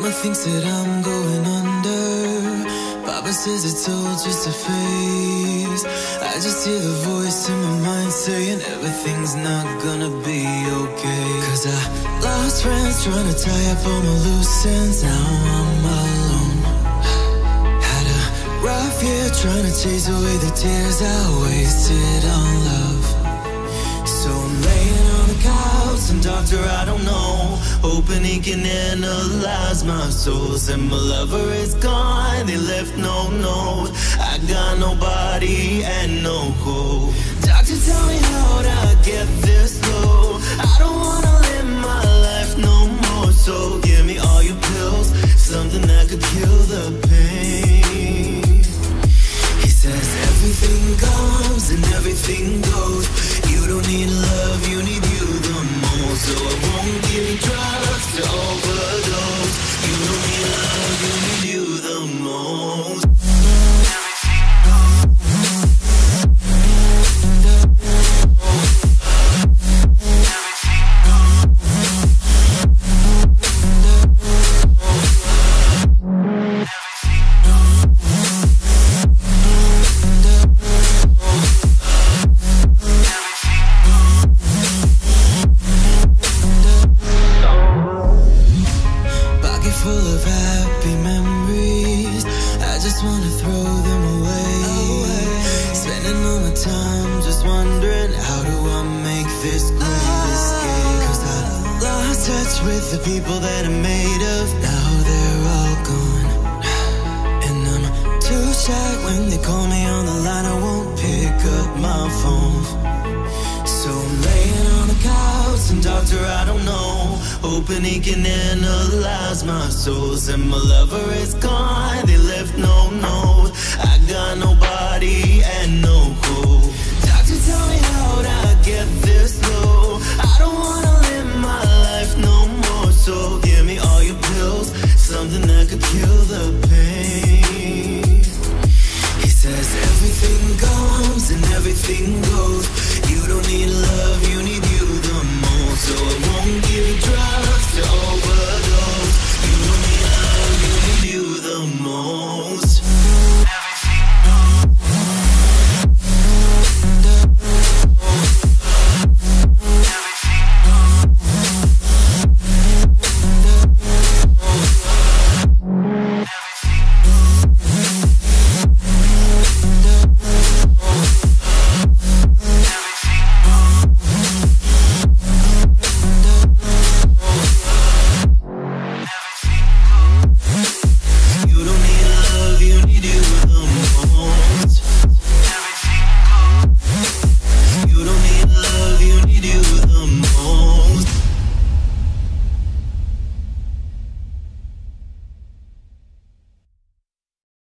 Mama thinks that I'm going under. Papa says it's all just a phase. I just hear the voice in my mind saying everything's not gonna be okay. Cause I lost friends trying to tie up all my loose ends. Now I'm alone. Had a rough year trying to chase away the tears I wasted on love. So I'm laying on the couch and doctor, I don't know. Hoping he can analyze my soul. Said my lover is gone, they left no note. I got nobody and no hope. Doctor, tell me how to get this low. I don't wanna live my life no more. So give me all your pills, something that could kill the pain. He says everything comes and everything goes. You don't need love, you need just wanna throw them away. Spending all my time just wondering how do I make this great escape? Cause I lost touch with the people that I'm made of. Now they're all gone. And I'm too shy when they call me on the line. I won't pick up my phone. So I'm laying on the couch and doctor, I don't know. Hoping he can analyze my soul. Said my lover is gone, they left no note. I got nobody and no hope. Doctor, tell me how to get this low. I don't wanna live my life no more. So give me all your pills, something that could kill the pain. He says everything comes and everything goes.